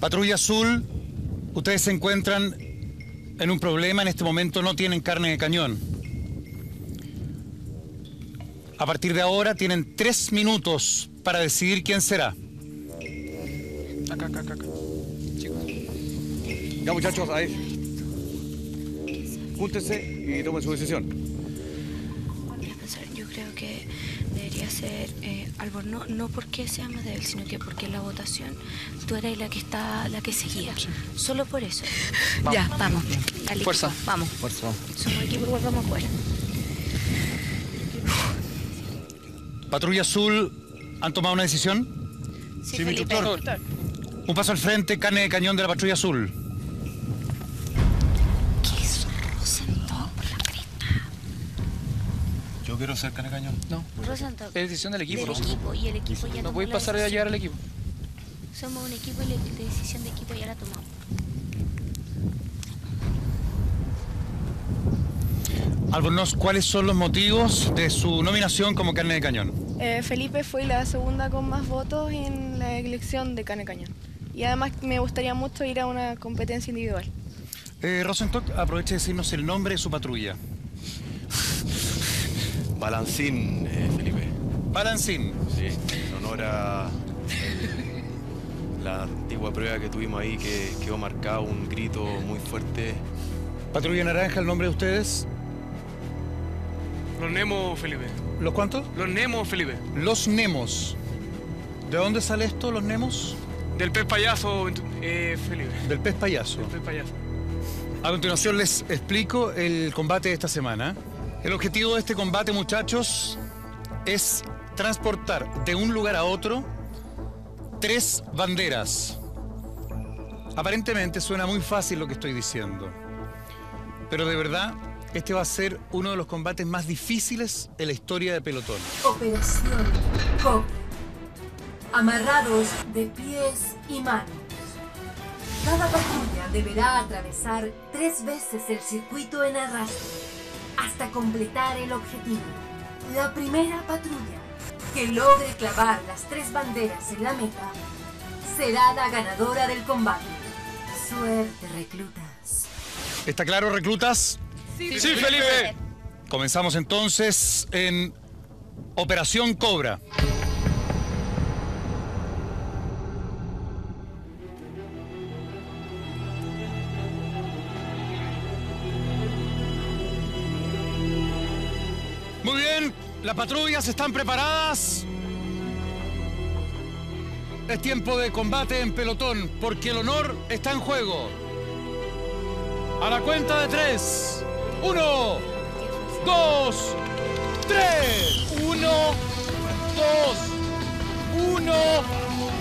Patrulla Azul, ustedes se encuentran en un problema, en este momento no tienen carne de cañón. A partir de ahora tienen tres minutos para decidir quién será. Acá, acá, acá. acá. Ya muchachos, ahí. Júntense y tomen su decisión. Ser eh, Albornoz, no porque sea más débil, sino que porque en la votación tú eras la que está, la que seguía. Solo por eso. Ya, vamos. al equipo, Fuerza. Vamos. Fuerza. Somos equipo, igual vamos a jugar. Patrulla Azul, ¿han tomado una decisión? Sí, Felipe. Un paso al frente, carne de cañón de la Patrulla Azul. Quiero ser canecañón. No. Rosenthal. Es decisión del equipo, Del Rosenthal. equipo, y el equipo ya No podéis pasar a llevar al equipo. Somos un equipo y la decisión de equipo ya la tomamos. Albornoz, ¿cuáles son los motivos de su nominación como carne de cañón? Eh, Felipe fue la segunda con más votos en la elección de Cane Cañón. Y además me gustaría mucho ir a una competencia individual. Eh, Rosenstock, aproveche de decirnos el nombre de su patrulla. Balancín, eh, Felipe. Balancín. Sí, en honor a la antigua prueba que tuvimos ahí que quedó marcado un grito muy fuerte. Patrulla Naranja, ¿el nombre de ustedes? Los Nemos, Felipe. ¿Los cuántos? Los Nemos, Felipe. Los Nemos. ¿De dónde sale esto, los Nemos? Del pez payaso, eh, Felipe. Del pez payaso. Del pez payaso. A continuación les explico el combate de esta semana. El objetivo de este combate, muchachos, es transportar de un lugar a otro tres banderas. Aparentemente suena muy fácil lo que estoy diciendo, pero de verdad este va a ser uno de los combates más difíciles en la historia de pelotón. Operación Cobre. Amarrados de pies y manos. Cada patrulla deberá atravesar tres veces el circuito en arrastre hasta completar el objetivo. La primera patrulla que logre clavar las tres banderas en la meta será la ganadora del combate. Suerte, reclutas. ¿Está claro, reclutas? Sí, Felipe. Comenzamos entonces en Operación Cobra. Patrullas están preparadas. Es tiempo de combate en pelotón, porque el honor está en juego. A la cuenta de tres. Uno, dos, tres. Uno, dos, uno,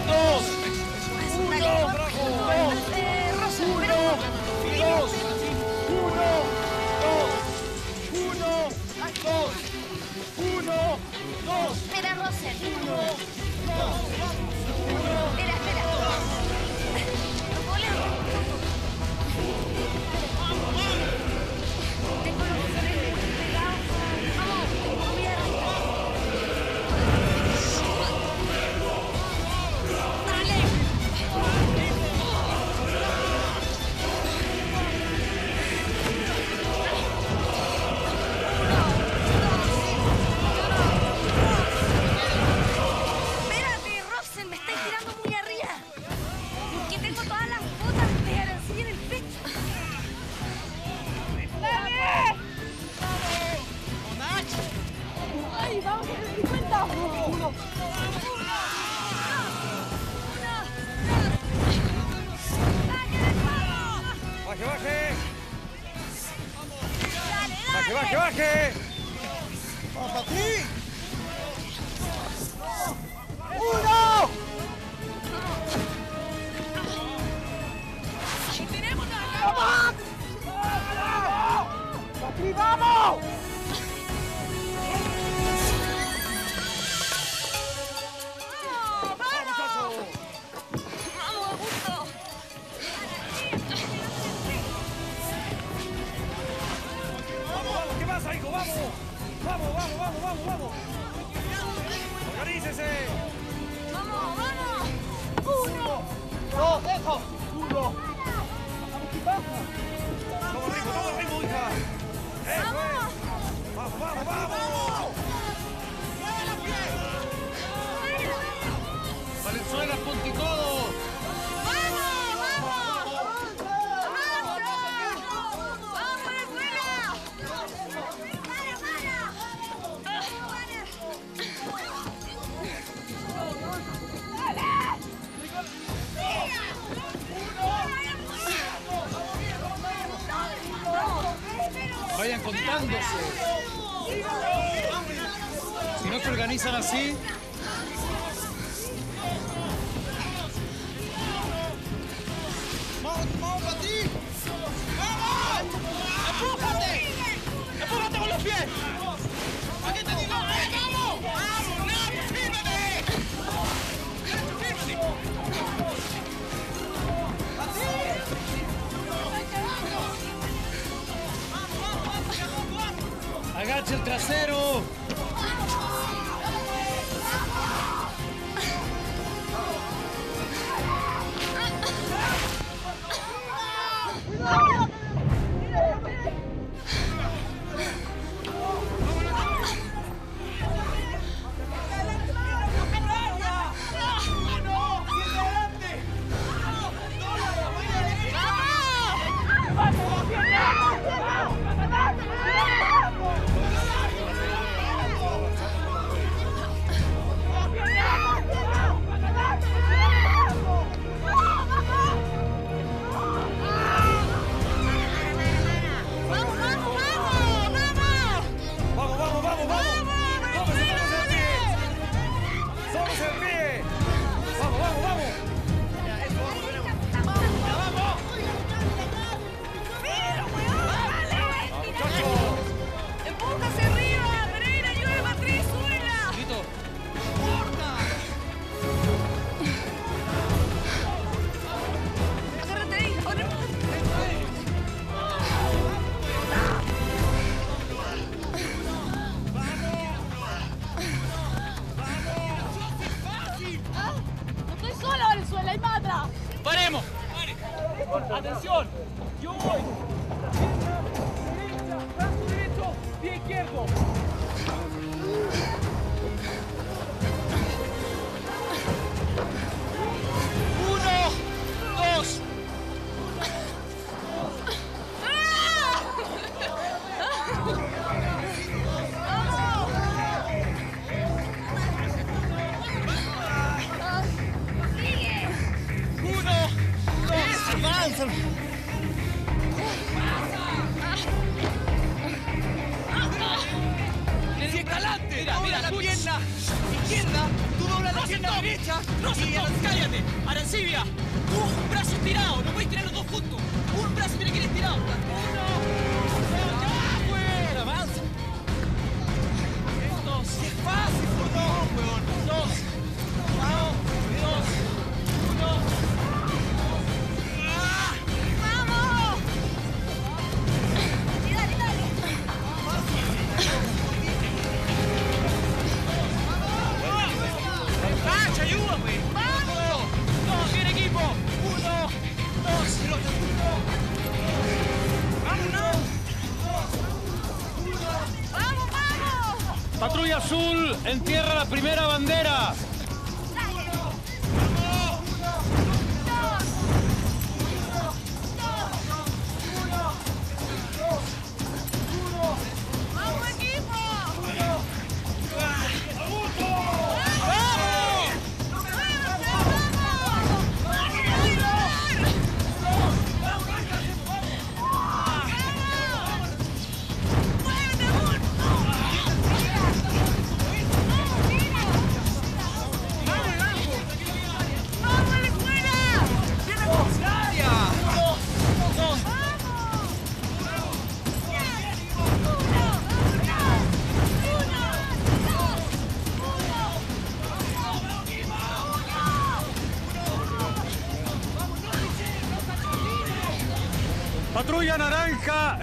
dos, uno, dos, uno, dos, uno, uno, dos. Espera, Rosen. Espera, espera. Tengo ¡Vamos, Si no se organizan así, agacha el trasero.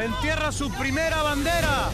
entierra su primera bandera.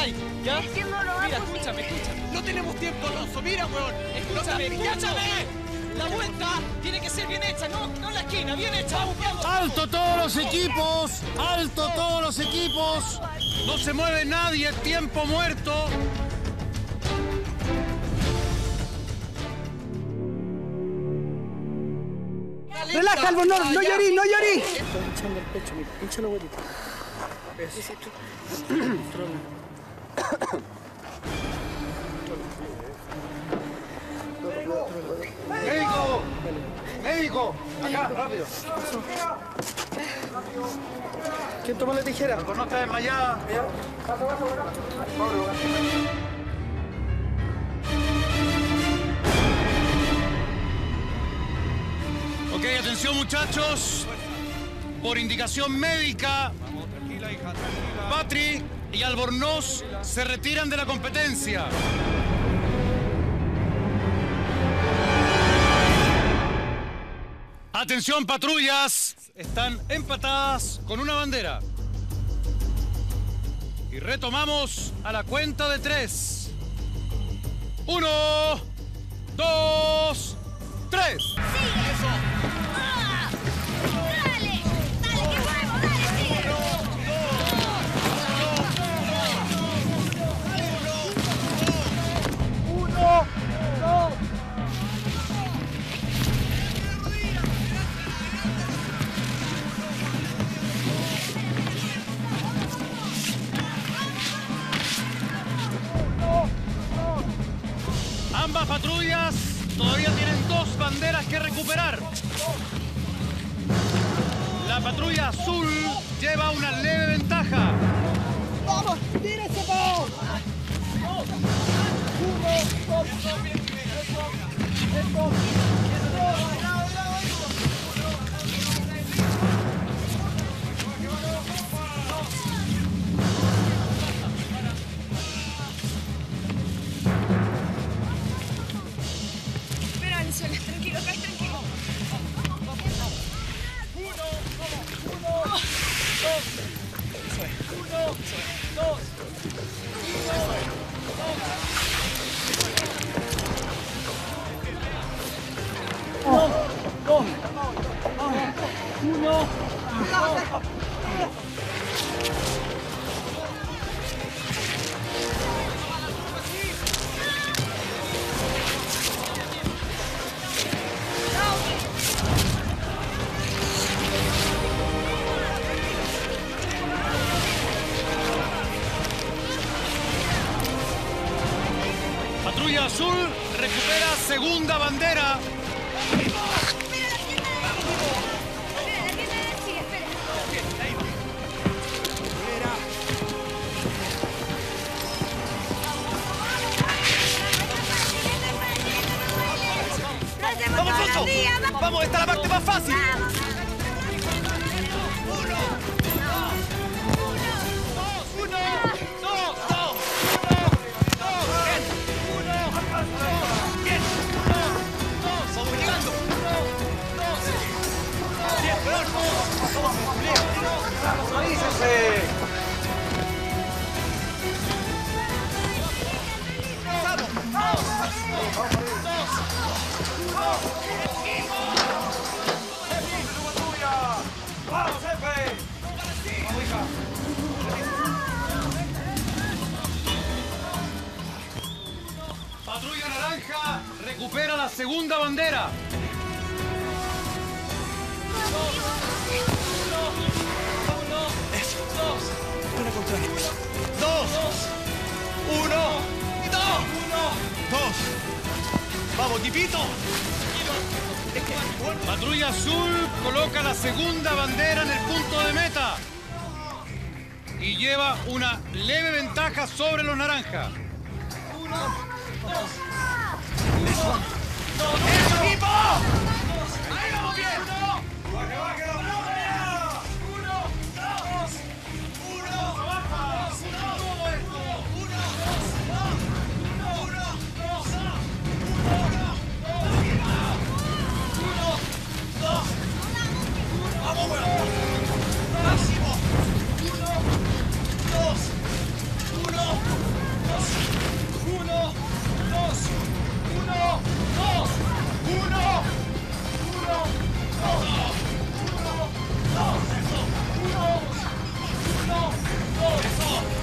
Te relajáis, ¿ya? Mira, escúchame, escúchame. No tenemos tiempo, Alonso. Mira, weón. Escúchame, escúchame. La vuelta tiene que ser bien hecha, no, no la esquina, bien hecha. Vamos, vamos. ¡Alto todos los equipos! ¡Alto todos los equipos! No se mueve nadie, tiempo muerto. Relaja, Albornoz, no llorí, no llorí. ¡Médico! ¡Médico! Acá, rápido. ¿Quién tomó la tijera? No está desmayada. Ok, atención muchachos. Por indicación médica, Patri y Albornoz se retiran de la competencia. Atención patrullas, están empatadas con una bandera. Y retomamos a la cuenta de tres. Uno, dos, tres. Patrulla azul recupera segunda bandera. ¡Vamos! ¡Vamos, esta es la parte más fácil! ¡Vamos! Patrulla naranja recupera la segunda bandera. Dos. Uno. Dos. Uno. Dos. Vamos, tipito. Patrulla azul coloca la segunda bandera en el punto de meta. Y lleva una leve ventaja sobre los naranjas. ¡Eso, equipo! ¡Ahí vamos bien! Uno, uno, dos, uno, dos, eso, uno, uno, dos, dos, uno,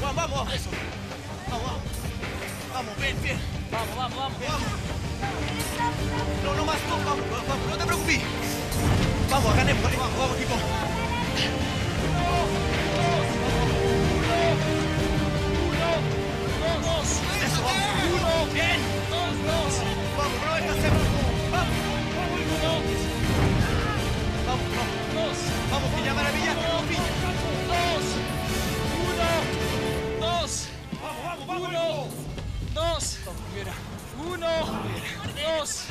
Vamos, vamos. Eso. Vamos, vamos. Vamos, bien, bien. Vamos, vamos, vamos. Vamos. No, no más, no, vamos, vamos, no te preocupes. Vamos, ganemos, vale, vamos, vamos, equipo. Eso, vamos. Uno. Bien. Dos, dos. Vamos. Vamos. Vamos, vamos. Dos. Vamos, Piña Maravilla. Dos. Dos. Rivera. Uno. Dos.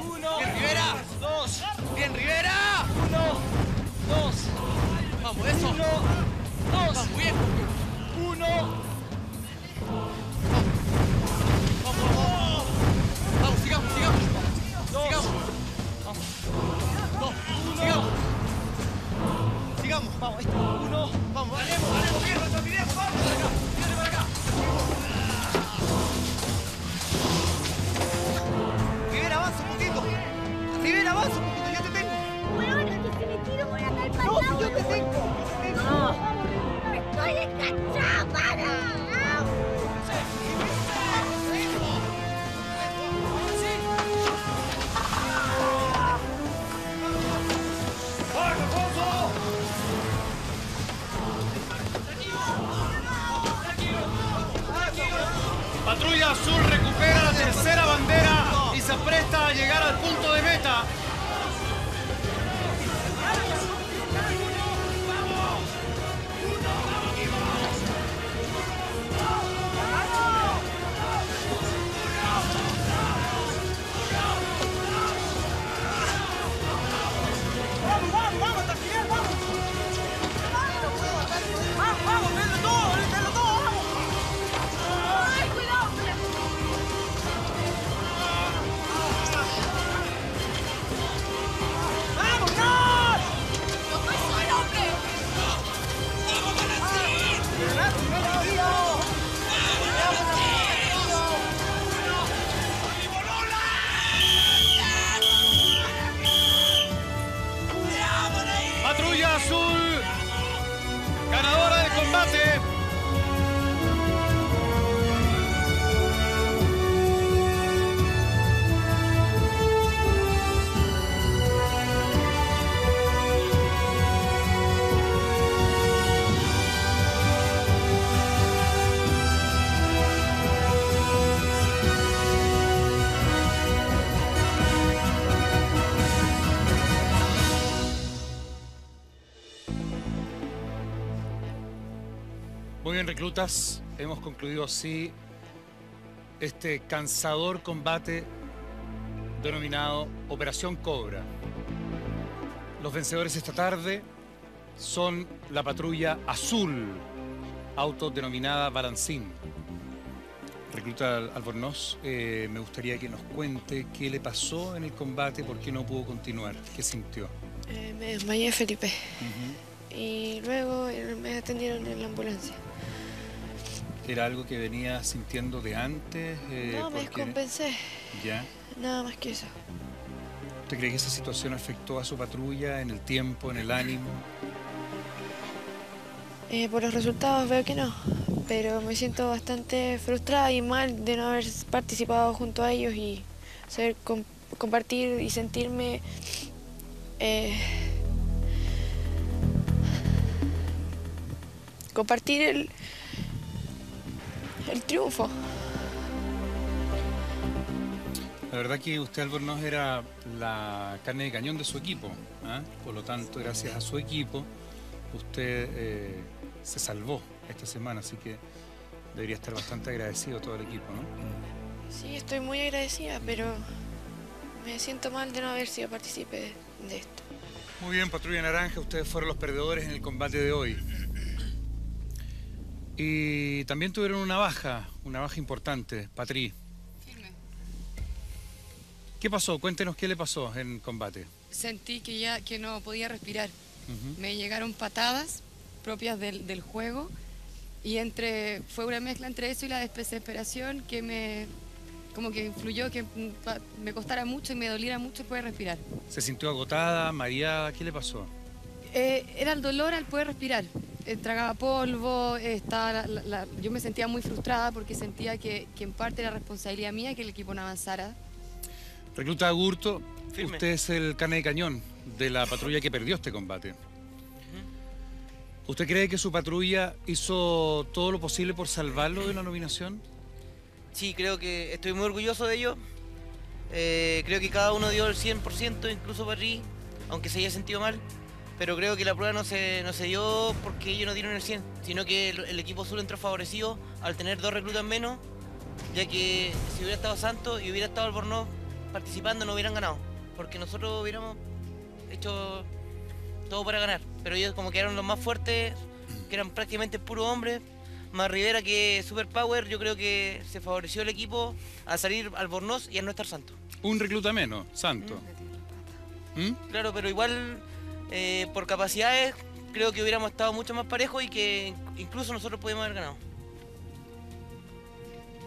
Uno. Bien, Rivera. Dos. Bien, Rivera. Uno. Dos. Vamos, eso. Uno. Dos. Vamos, bien. Uno. Vamos, vamos. Vamos, sigamos, sigamos. Sigamos. Vamos. Dos. Sigamos. Sigamos. Vamos, ahí está. Uno. Vamos, ganemos, ganemos, bien, bien, reclutas. Hemos concluido así este cansador combate denominado Operación Cobra. Los vencedores esta tarde son la patrulla azul, autodenominada Balancín. Recluta Al- Albornoz, eh, me gustaría que nos cuente qué le pasó en el combate, por qué no pudo continuar, qué sintió. Eh, me desmayé, Felipe. Y luego eh, me atendieron en la ambulancia. ¿Era algo que venía sintiendo de antes? eh, no, me descompensé. ¿Ya? Nada más que eso. ¿Usted cree que esa situación afectó a su patrulla en el tiempo, en el ánimo? Eh, por los resultados veo que no. Pero me siento bastante frustrada y mal de no haber participado junto a ellos y saber com- compartir y sentirme eh, compartir el, el triunfo. La verdad que usted, Albornoz, era la carne de cañón de su equipo. ¿ah? Por lo tanto, gracias a su equipo, usted eh, se salvó esta semana, así que debería estar bastante agradecido todo el equipo, ¿no? Sí, estoy muy agradecida, pero me siento mal de no haber sido partícipe de esto. Muy bien, Patrulla Naranja, ustedes fueron los perdedores en el combate de hoy. Y también tuvieron una baja, una baja importante, Patri. ¿Qué pasó? Cuéntenos qué le pasó en combate. Sentí que ya que no podía respirar. Me llegaron patadas propias del, del juego y entre fue una mezcla entre eso y la desesperación que me como que influyó que me costara mucho y me doliera mucho poder respirar. ¿Se sintió agotada, mareada? ¿Qué le pasó? Eh, era el dolor al poder respirar. Eh, tragaba polvo, eh, estaba la- la- la- yo me sentía muy frustrada porque sentía que, que en parte era responsabilidad mía que el equipo no avanzara. Recluta Agurto, Firme. usted es el carne de cañón de la patrulla que perdió este combate. ¿Usted cree que su patrulla hizo todo lo posible por salvarlo de la nominación? Sí, creo que estoy muy orgulloso de ello. Eh, creo que cada uno dio el 100%, incluso Parry, aunque se haya sentido mal. Pero creo que la prueba no se, no se dio porque ellos no dieron el 100, sino que el, el equipo sur entró favorecido al tener dos reclutas menos, ya que si hubiera estado Santos y hubiera estado Albornoz participando no hubieran ganado, porque nosotros hubiéramos hecho todo para ganar. Pero ellos como que eran los más fuertes, que eran prácticamente puros hombres, más Rivera que Superpower, yo creo que se favoreció el equipo a salir Albornoz y a no estar Santos. Un recluta menos, Santo. ¿Mm? Claro, pero igual eh, por capacidades creo que hubiéramos estado mucho más parejos y que incluso nosotros podíamos haber ganado.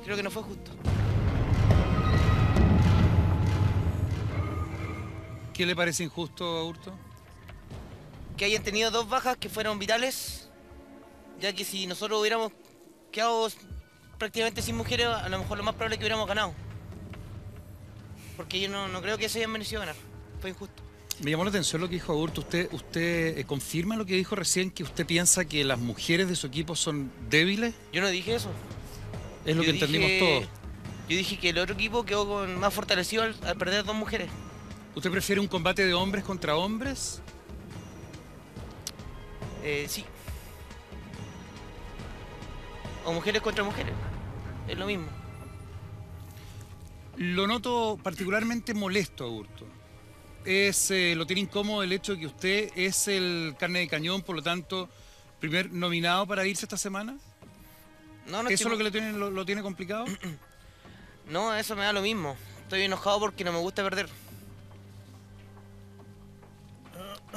Creo que no fue justo. ¿Qué le parece injusto, Agurto? Que hayan tenido dos bajas que fueron vitales, ya que si nosotros hubiéramos quedado prácticamente sin mujeres, a lo mejor lo más probable es que hubiéramos ganado. Porque yo no, no creo que se hayan merecido ganar. Fue injusto. Me llamó la atención lo que dijo Agurto. ¿Usted, usted eh, confirma lo que dijo recién, que usted piensa que las mujeres de su equipo son débiles? Yo no dije eso. Es lo Yo que entendimos todos. Yo dije que el otro equipo quedó con más fortalecido al, al perder dos mujeres. ¿Usted prefiere un combate de hombres contra hombres? Eh, sí. O mujeres contra mujeres. Es lo mismo. Lo noto particularmente molesto, Agurto. Es, eh, lo tiene incómodo el hecho de que usted es el carne de cañón, por lo tanto, primer nominado para irse esta semana. No, no ¿Eso es lo que le tiene, lo, lo tiene complicado? No, eso me da lo mismo. Estoy enojado porque no me gusta perder.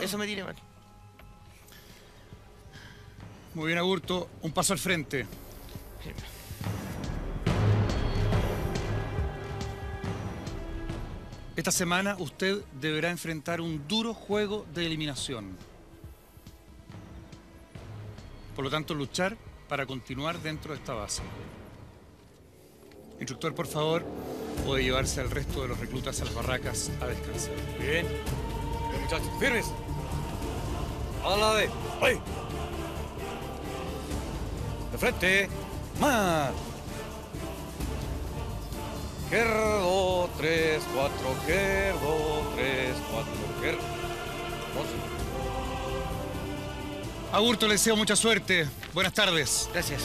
Eso me tiene mal. Muy bien, Agurto. Un paso al frente. Esta semana usted deberá enfrentar un duro juego de eliminación. Por lo tanto, luchar para continuar dentro de esta base. Instructor, por favor, puede llevarse al resto de los reclutas a las barracas a descansar. Bien. Bien, muchachos. Firmes. A la de. ¡Ay! De frente. Más. Izquierdo, tres, cuatro, izquierdo, tres, cuatro, izquierdo. Dos. Agurto, le deseo mucha suerte. Buenas tardes. Gracias.